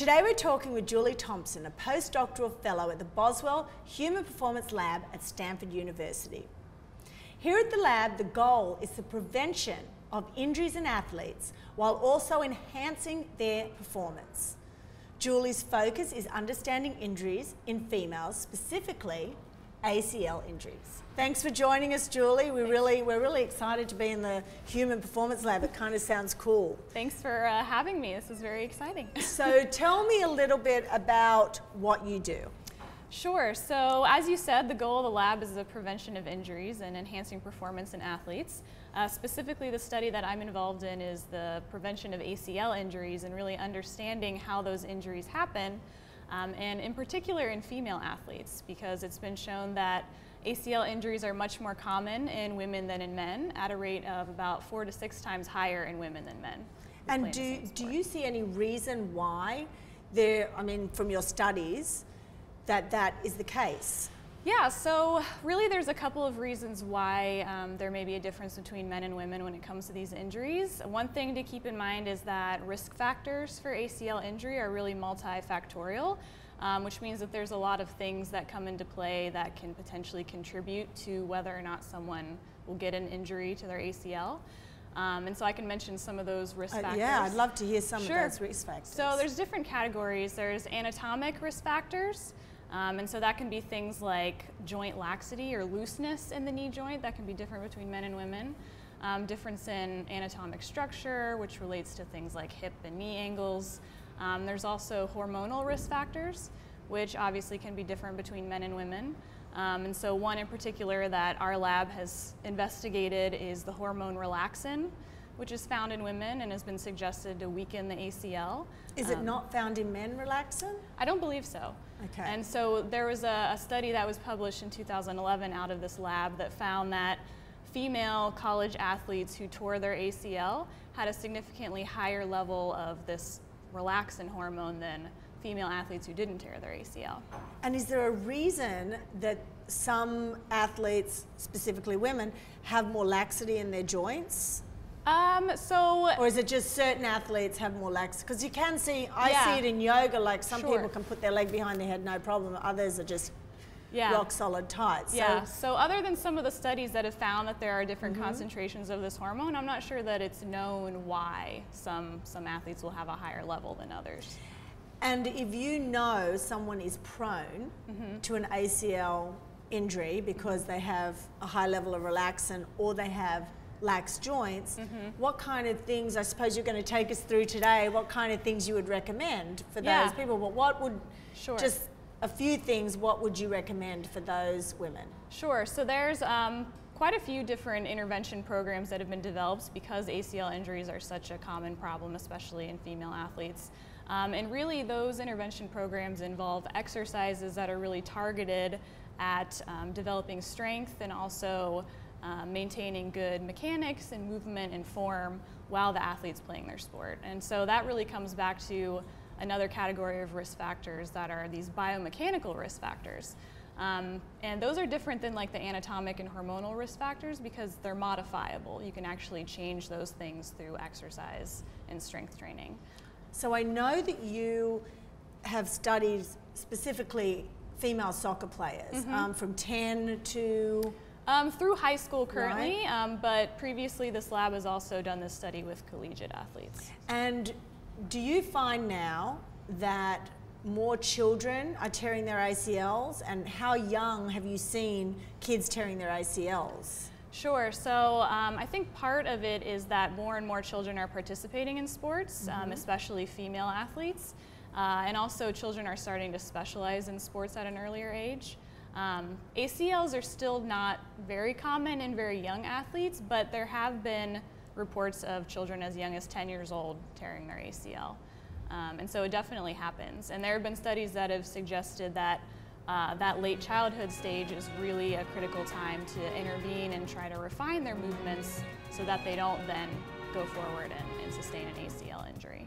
Today we're talking with Julie Thompson, a postdoctoral fellow at the Boswell Human Performance Lab at Stanford University. Here at the lab, the goal is the prevention of injuries in athletes while also enhancing their performance. Julie's focus is understanding injuries in females, specifically ACL injuries. Thanks for joining us, Julie. We really, we're really excited to be in the Human Performance Lab. It kind of sounds cool. Thanks for uh, having me. This is very exciting. so tell me a little bit about what you do. Sure. So as you said, the goal of the lab is the prevention of injuries and enhancing performance in athletes. Uh, specifically, the study that I'm involved in is the prevention of ACL injuries and really understanding how those injuries happen, um, and in particular in female athletes, because it's been shown that ACL injuries are much more common in women than in men, at a rate of about four to six times higher in women than men. And do, do you see any reason why there, I mean, from your studies, that that is the case? Yeah, so really there's a couple of reasons why um, there may be a difference between men and women when it comes to these injuries. One thing to keep in mind is that risk factors for ACL injury are really multifactorial, um, which means that there's a lot of things that come into play that can potentially contribute to whether or not someone will get an injury to their ACL. Um, and so I can mention some of those risk uh, factors. Yeah, I'd love to hear some sure. of those risk factors. So there's different categories. There's anatomic risk factors. Um, and so that can be things like joint laxity or looseness in the knee joint. That can be different between men and women. Um, difference in anatomic structure, which relates to things like hip and knee angles. Um, there's also hormonal risk factors, which obviously can be different between men and women. Um, and so one in particular that our lab has investigated is the hormone relaxin, which is found in women and has been suggested to weaken the ACL. Is it um, not found in men, relaxin? I don't believe so. Okay. And so there was a, a, study that was published in 2011 out of this lab that found that female college athletes who tore their ACL had a significantly higher level of this relaxin hormone than female athletes who didn't tear their ACL. And is there a reason that some athletes, specifically women, have more laxity in their joints? Um, so, or is it just certain athletes have more lax? Because you can see, I yeah. see it in yoga. Like some sure. people can put their leg behind their head, no problem. Others are just yeah. rock solid tight. So yeah. So other than some of the studies that have found that there are different mm -hmm. concentrations of this hormone, I'm not sure that it's known why some some athletes will have a higher level than others. And if you know someone is prone mm -hmm. to an ACL injury because they have a high level of relaxin or they have lax joints, mm -hmm. what kind of things, I suppose you're going to take us through today, what kind of things you would recommend for those yeah. people? But what would, sure. just a few things, what would you recommend for those women? Sure, so there's um, quite a few different intervention programs that have been developed because ACL injuries are such a common problem, especially in female athletes. Um, and really those intervention programs involve exercises that are really targeted at um, developing strength and also um, maintaining good mechanics and movement and form while the athlete's playing their sport. And so that really comes back to another category of risk factors that are these biomechanical risk factors. Um, and those are different than like the anatomic and hormonal risk factors because they're modifiable. You can actually change those things through exercise and strength training. So I know that you have studied specifically female soccer players mm -hmm. um, from 10 to um, through high school currently, right. um, but previously this lab has also done this study with collegiate athletes. And do you find now that more children are tearing their ACLs and how young have you seen kids tearing their ACLs? Sure. So um, I think part of it is that more and more children are participating in sports, mm -hmm. especially female athletes. Uh, and also children are starting to specialize in sports at an earlier age. Um, ACLs are still not very common in very young athletes, but there have been reports of children as young as 10 years old tearing their ACL. Um, and so it definitely happens. And there have been studies that have suggested that uh, that late childhood stage is really a critical time to intervene and try to refine their movements so that they don't then go forward and, and sustain an ACL injury.